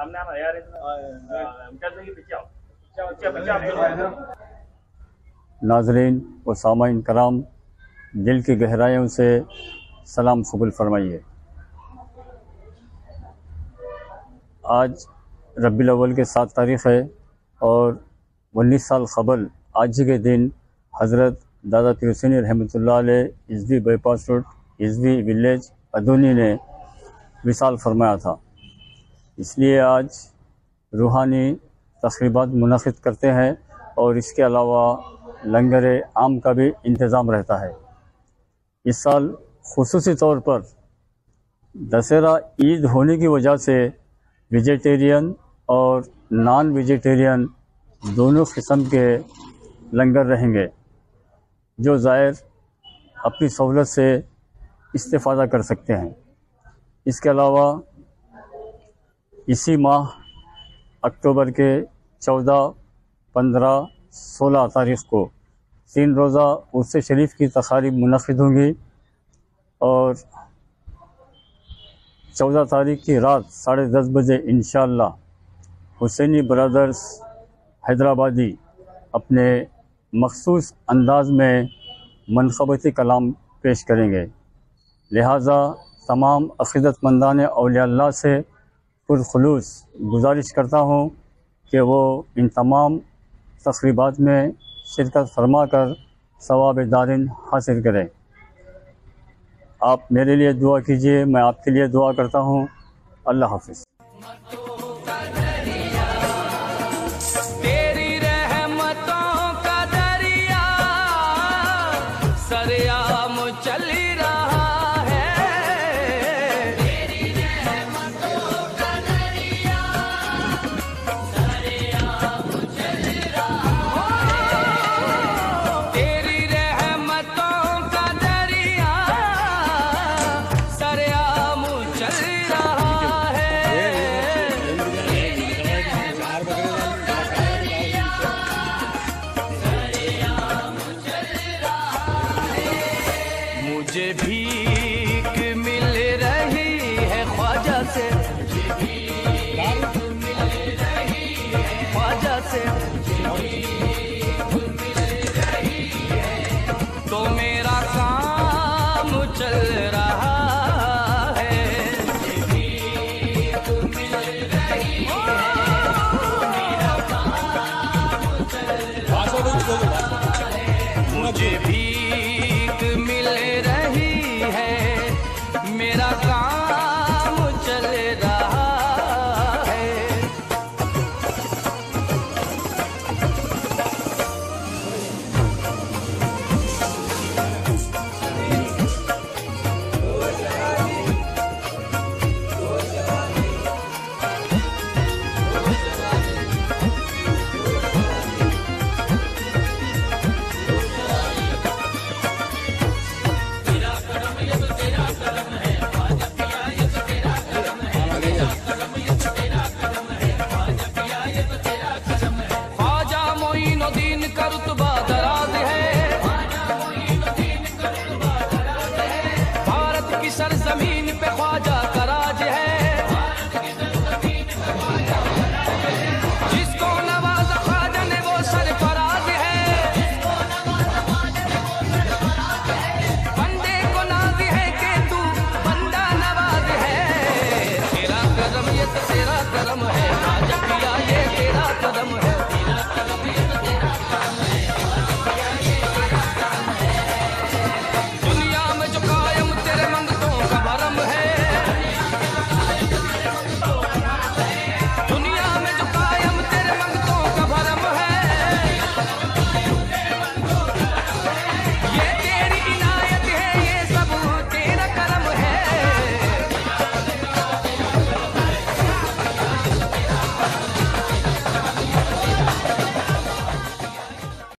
सामने आना यार पीछे आओ। नाजरीन व सामाइन कराम, दिल की गहराइयों से सलाम कबूल फरमाइए। आज रबी अव्वल के सात तारीख़ है और उन्नीस साल कबल, आज के दिन हज़रत Dada Peer Hussain Rahmatullah Ijvi bypass road Ijvi village, Adoni ने विशाल फरमाया था। इसलिए आज रूहानी तकरीबा मुनद करते हैं और इसके अलावा लंगर आम का भी इंतज़ाम रहता है। इस साल खसूस तौर पर दशहरा ईद होने की वजह से वेजिटेरियन और नॉन वेजिटेरियन दोनों किस्म के लंगर रहेंगे, जो ज़ायर अपनी सहूलत से इस्तेफ़ादा कर सकते हैं। इसके अलावा इसी माह अक्टूबर के चौदह, पंद्रह, सोलह तारीख़ को तीन रोज़ा उर्स शरीफ की तकारीब मुनद होंगी और चौदह तारीख की रात साढ़े दस बजे इन हुसैनी ब्रदर्स हैदराबादी अपने मखसूस अंदाज में मनखबती कलाम पेश करेंगे। लिहाजा तमाम अकीदतमंदान अलिया से पुरखलूस गुजारिश करता हूँ कि वो इन तमाम तकरीबा में शिरकत फरमा कर सवाब दारिन हासिल करें। आप मेरे लिए दुआ कीजिए, मैं आपके लिए दुआ करता हूँ। अल्लाह हाफिज़। मुझे भीख करम ये तो तेरा कदम है। हाँ, आज किया ये तेरा कदम है।